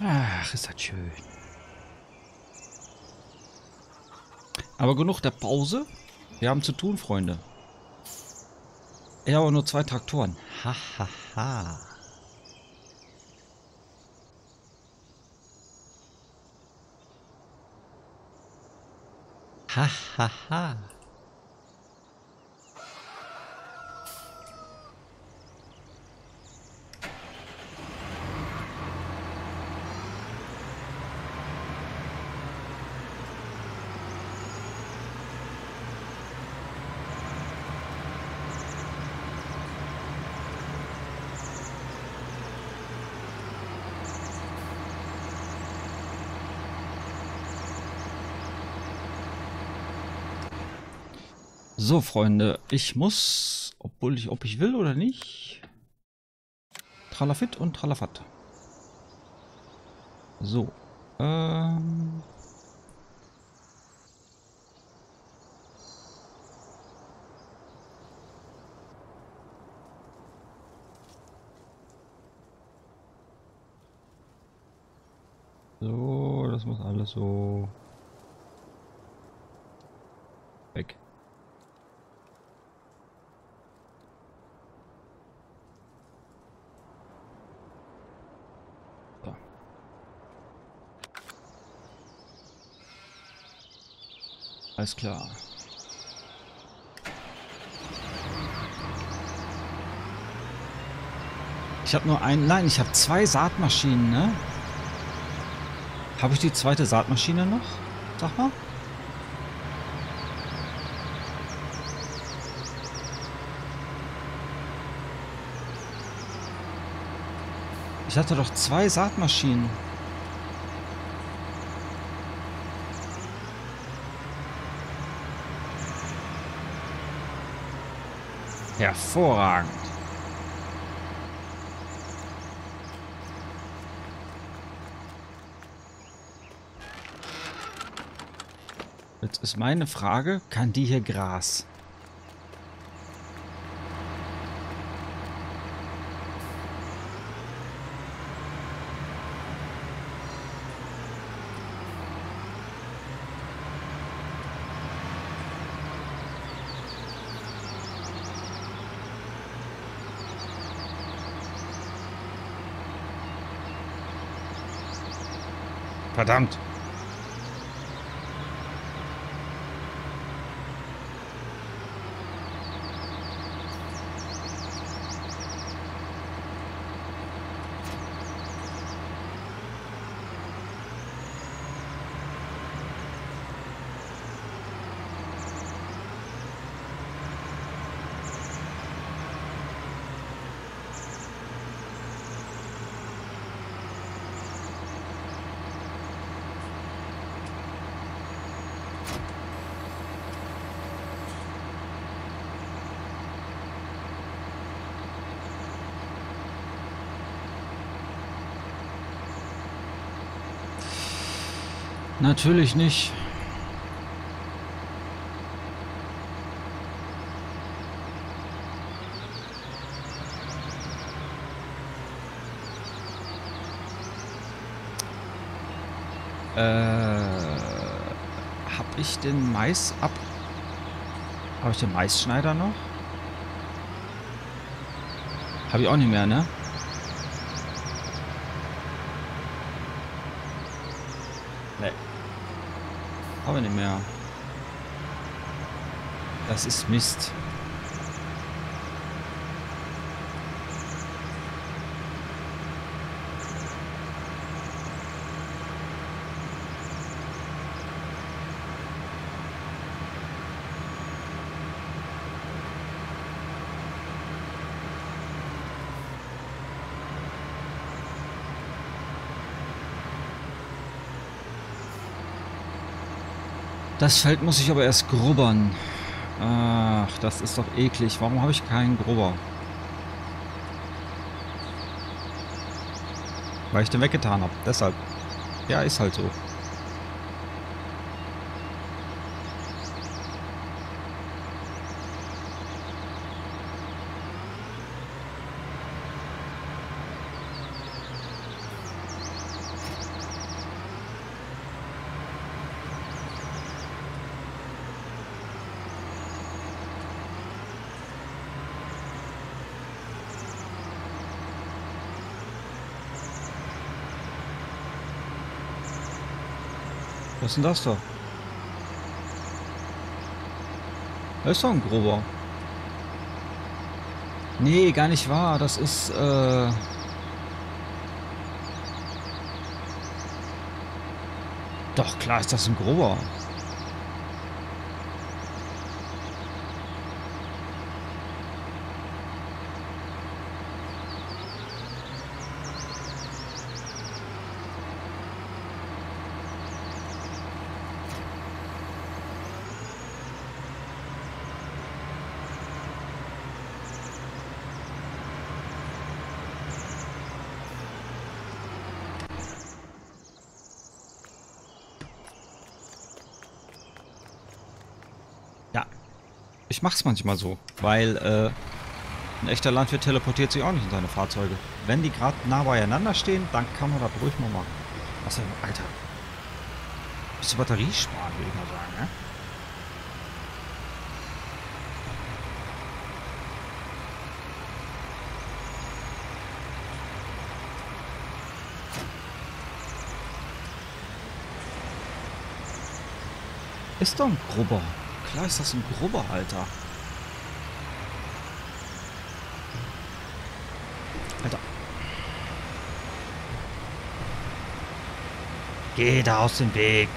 Ach, ist das schön. Aber genug der Pause. Wir haben zu tun, Freunde. Ja, aber nur zwei Traktoren. Ha, ha, ha. Ha, ha, ha. So, Freunde, ich muss, obwohl ich, ob ich will oder nicht, Tralafit und Tralafat. So, ähm... So, das muss alles so Alles klar. Ich habe nur einen, nein, ich habe zwei Saatmaschinen, ne? Habe ich die zweite Saatmaschine noch? Sag mal. Ich hatte doch zwei Saatmaschinen. Hervorragend. Jetzt ist meine Frage, kann die hier Gras? Verdammt. Natürlich nicht. Äh, hab ich den Mais ab? Habe ich den Maisschneider noch? Habe ich auch nicht mehr, ne? Nee. Habe ich nicht mehr. Das ist Mist. Das Feld muss ich aber erst grubbern. Ach, das ist doch eklig. Warum habe ich keinen Grubber? Weil ich den weggetan habe. Deshalb. Ja, ist halt so. Was ist denn das da? Das ist doch ein grober. Nee, gar nicht wahr. Das ist, äh... Doch, klar ist das ein grober. Ja. Ich mach's manchmal so, weil äh, ein echter Landwirt teleportiert sich auch nicht in seine Fahrzeuge. Wenn die gerade nah beieinander stehen, dann kann man das ruhig mal machen. Was denn, Alter? Du Batterie sparen, würde ich mal sagen, ne? Ist doch ein Grubber. Klar ist das ein Grubber, Alter. Alter. Geh da aus dem Weg.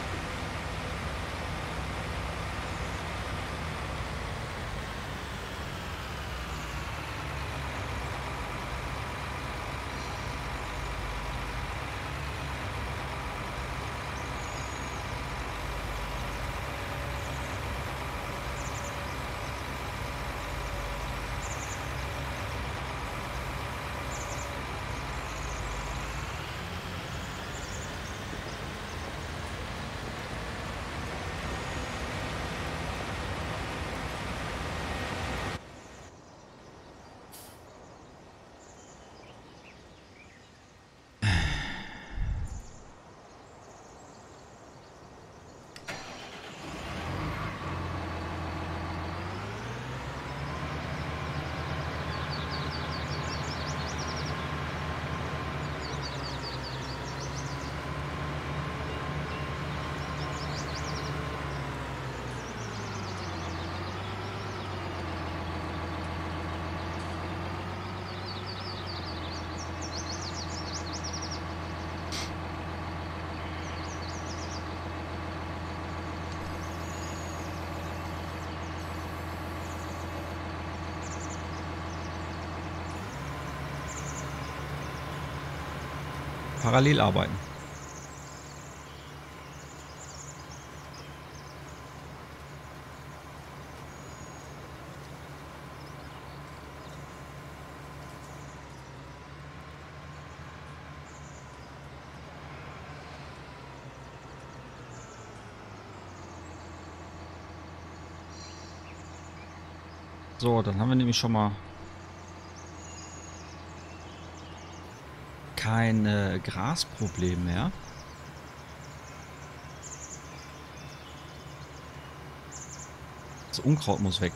Parallel arbeiten. So, dann haben wir nämlich schon mal kein äh, Grasproblem mehr. Das Unkraut muss weg.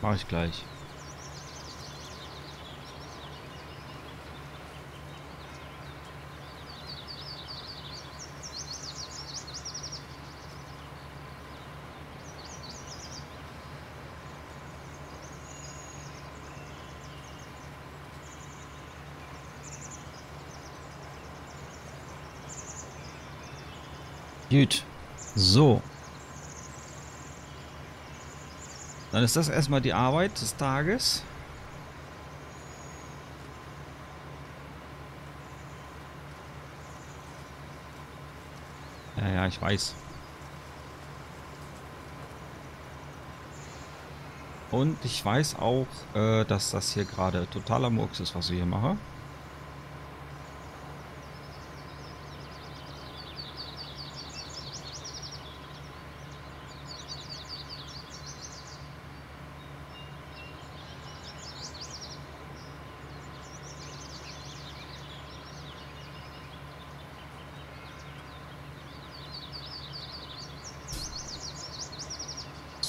Mache ich gleich. Gut. So. Dann ist das erstmal die Arbeit des Tages. Ja, ja, ich weiß. Und ich weiß auch, äh, dass das hier gerade totaler Murks ist, was ich hier mache.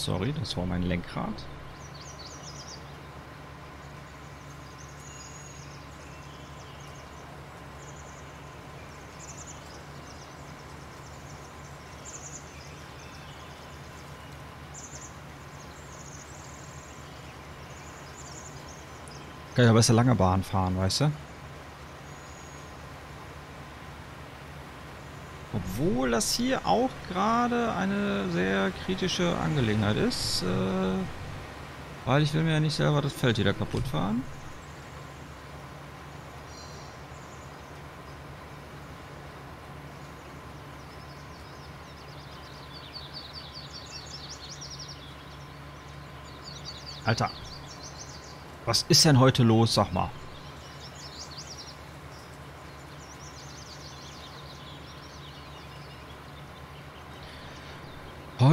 Sorry, das war mein Lenkrad. Kann ja besser lange Bahn fahren, weißt du? Obwohl das hier auch gerade eine sehr kritische Angelegenheit ist. Äh, weil ich will mir ja nicht selber das Feld wieder kaputt fahren. Alter. Was ist denn heute los, sag mal?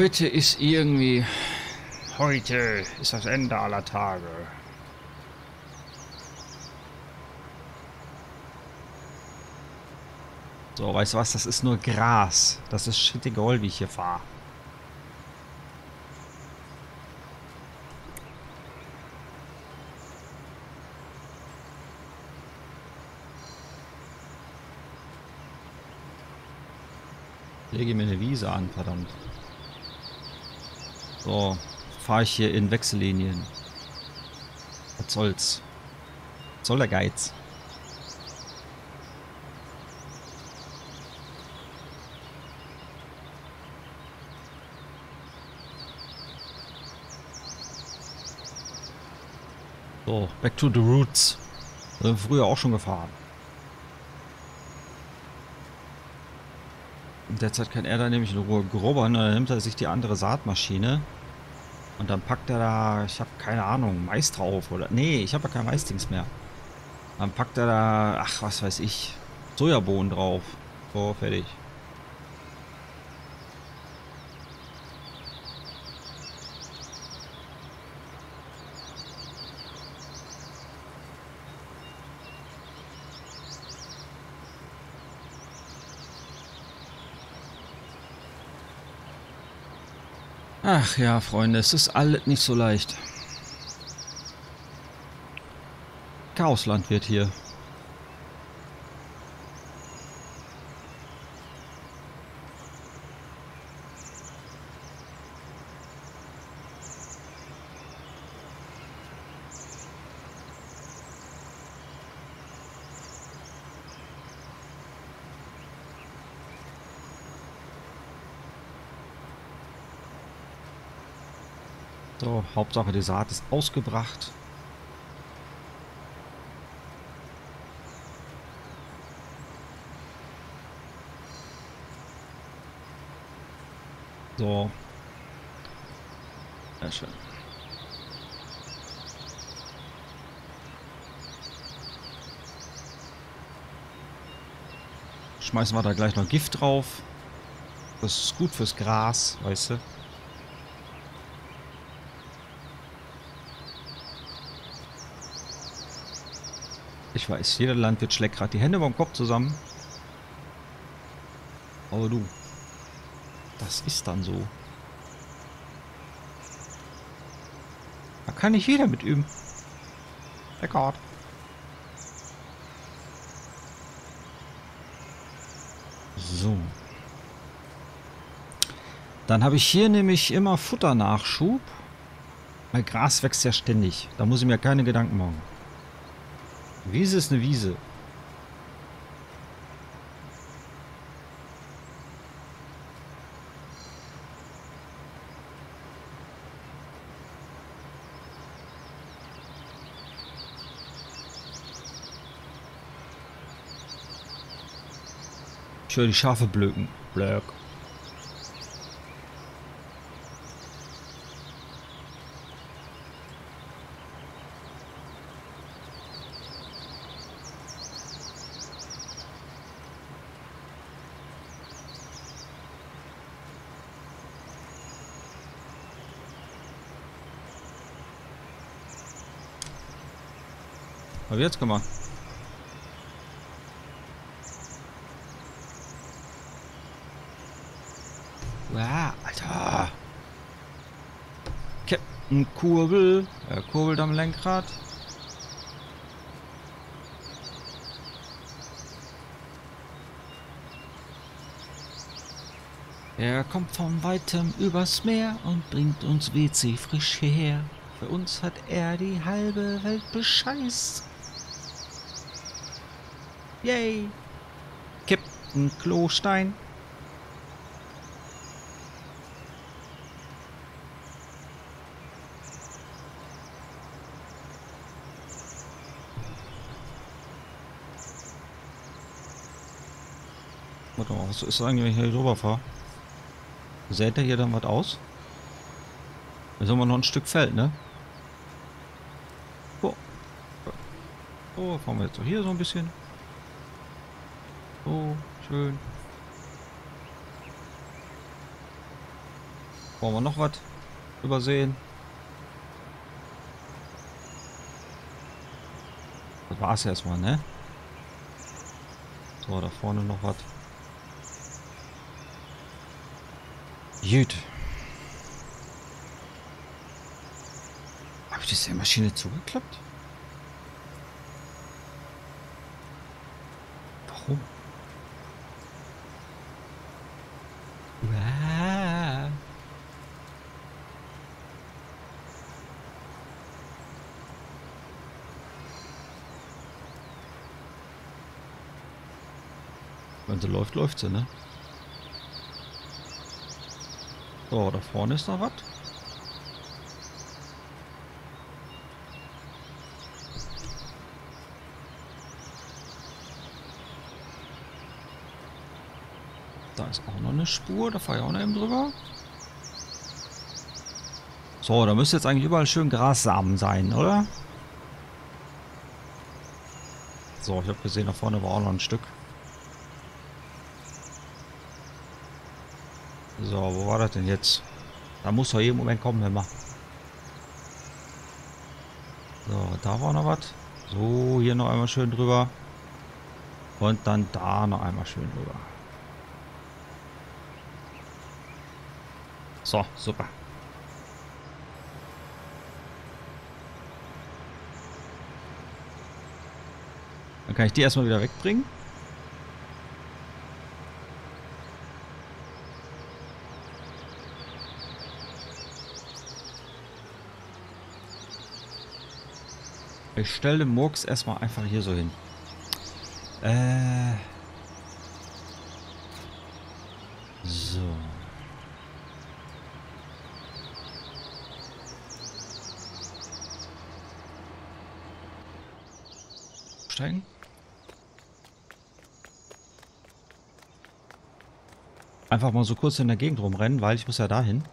Heute ist irgendwie... Heute ist das Ende aller Tage. So, weißt du was? Das ist nur Gras. Das ist shitty Gold, wie ich hier fahre. Lege mir eine Wiese an, verdammt. So, fahre ich hier in Wechsellinien. Was soll's? Was soll der Geiz? So, back to the roots. Da sind wir früher auch schon gefahren. In der Zeit kann er dann nämlich in Ruhe grubbern, dann nimmt er sich die andere Saatmaschine. Und dann packt er da, ich habe keine Ahnung, Mais drauf oder... Nee, ich habe ja kein Maisdings mehr. Dann packt er da, ach, was weiß ich, Sojabohnen drauf. So, fertig. Ach ja, Freunde, es ist alles nicht so leicht. Chaosland wird hier. So, Hauptsache die Saat ist ausgebracht. So. Sehr schön. Schmeißen wir da gleich noch Gift drauf. Das ist gut fürs Gras, weißt du. Ich weiß, jeder Landwirt schlägt gerade die Hände beim Kopf zusammen. Aber du, das ist dann so. Da kann nicht jeder mit üben. Eckart. So. Dann habe ich hier nämlich immer Futternachschub. Weil Gras wächst ja ständig. Da muss ich mir keine Gedanken machen. Wiese ist eine Wiese. Ich höre die Schafe blöken. Blöck. Jetzt kann man. Wow, Alter. Ein Kurbel. Er kurbelt am Lenkrad. Er kommt von weitem übers Meer und bringt uns WC frisch hierher. Für uns hat er die halbe Welt bescheißt. Yay! Captain Klostein. Warte mal, was ist eigentlich, wenn ich hier drüber fahre? Sät er hier dann was aus? Jetzt haben wir noch ein Stück Feld, ne? Oh, fahren wir jetzt so hier so ein bisschen. Oh, schön. Wollen wir noch was übersehen? Das war's erstmal, ne? So, da vorne noch was. Gut. Habe ich der Maschine zugeklappt? Warum? Wenn sie läuft, läuft sie, ne? So, da vorne ist noch was. Da ist auch noch eine Spur, da fahre ich auch noch eben drüber. So, da müsste jetzt eigentlich überall schön Grassamen sein, oder? So, ich habe gesehen, da vorne war auch noch ein Stück. So, wo war das denn jetzt? Da muss doch jeden Moment kommen, wenn wir. So, da war noch was. So, hier noch einmal schön drüber. Und dann da noch einmal schön drüber. So, super. Dann kann ich die erstmal wieder wegbringen. Ich stelle den Murks erstmal einfach hier so hin. Äh. So. Steigen. Einfach mal so kurz in der Gegend rumrennen, weil ich muss ja dahin.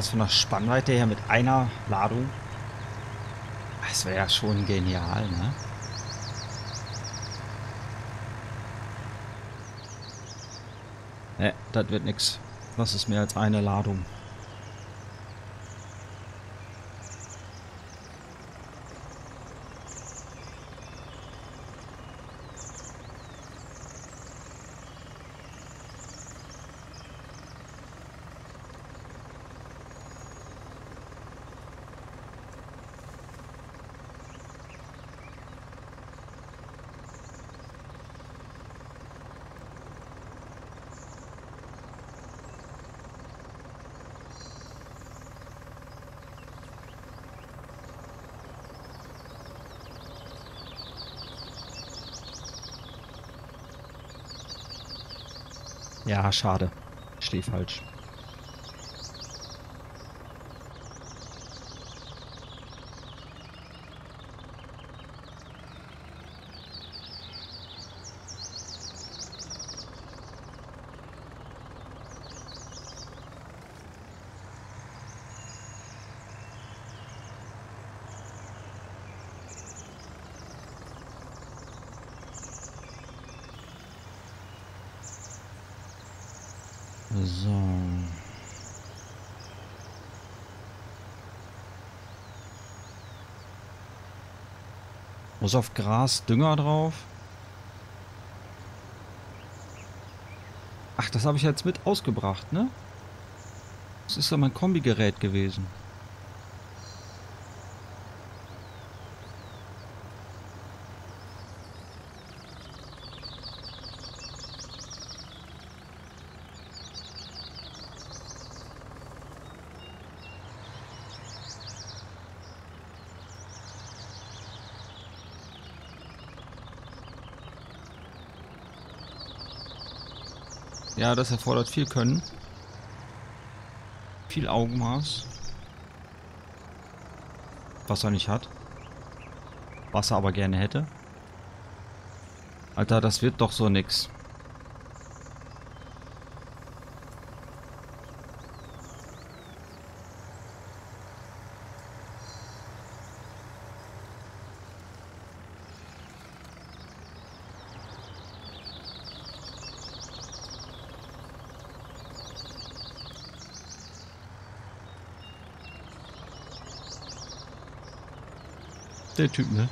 Das von der Spannweite her mit einer Ladung? Das wäre ja schon genial, ne? Ne, das wird nix. Das ist mehr als eine Ladung. Ja, schade. Ich stehe falsch. So. Muss auf Gras Dünger drauf? Ach, das habe ich jetzt mit ausgebracht, ne? Das ist ja mein Kombigerät gewesen. Ja, das erfordert viel Können. Viel Augenmaß. Was er nicht hat. Was er aber gerne hätte. Alter, das wird doch so nix. Der Typ, ne?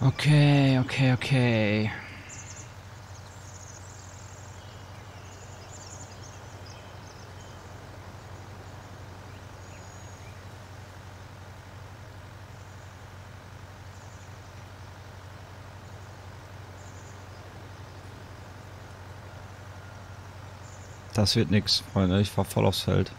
Okay, okay, okay. Das wird nix, Freunde. Ich fahr voll aufs Feld.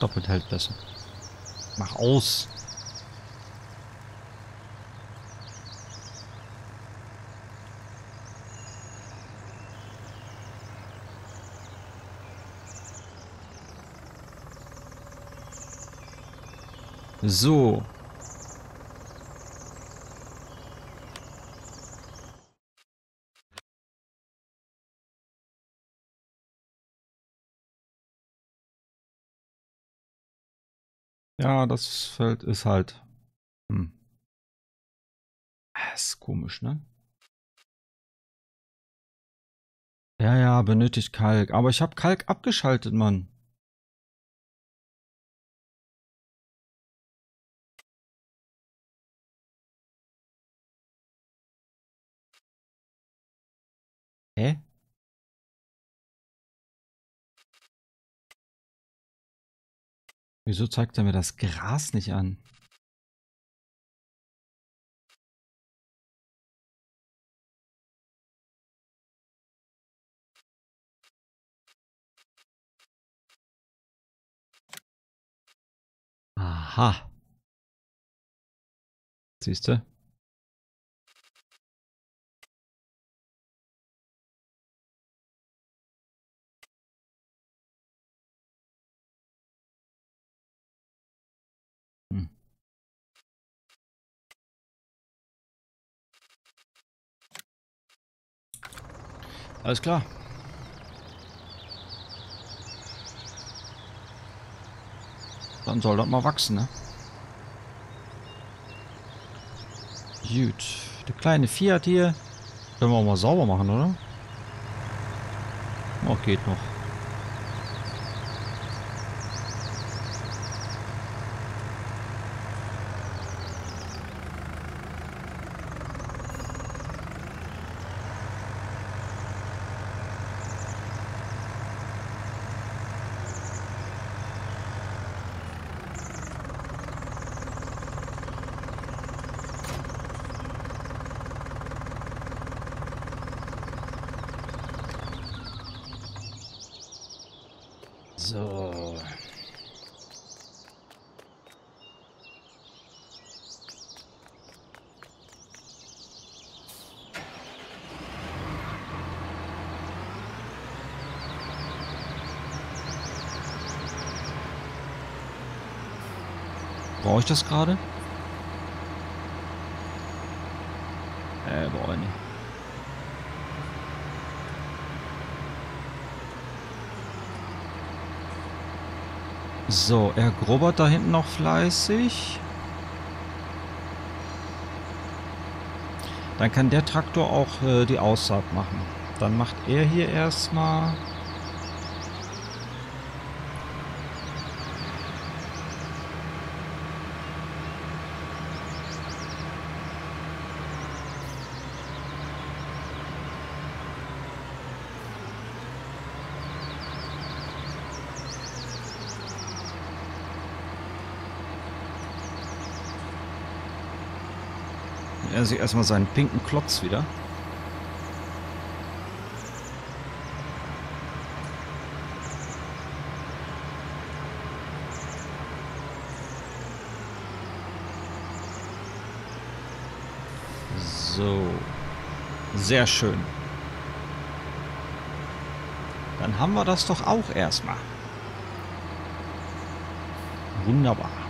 Doppelt hält besser. Mach aus. So. Ja, das Feld ist halt. Hm. Das ist komisch, ne? Ja, ja, benötigt Kalk. Aber ich habe Kalk abgeschaltet, Mann. Wieso zeigt er mir das Gras nicht an? Aha. Siehst du? Alles klar. Dann soll das mal wachsen, ne? Gut. Der kleine Fiat hier. Können wir auch mal sauber machen, oder? Auch geht noch. So. Brauche ich das gerade? So, er grubbert da hinten noch fleißig. Dann kann der Traktor auch äh, die Aussaat machen. Dann macht er hier erstmal... Er sieht erstmal seinen pinken Klotz wieder. So. Sehr schön. Dann haben wir das doch auch erstmal. Wunderbar.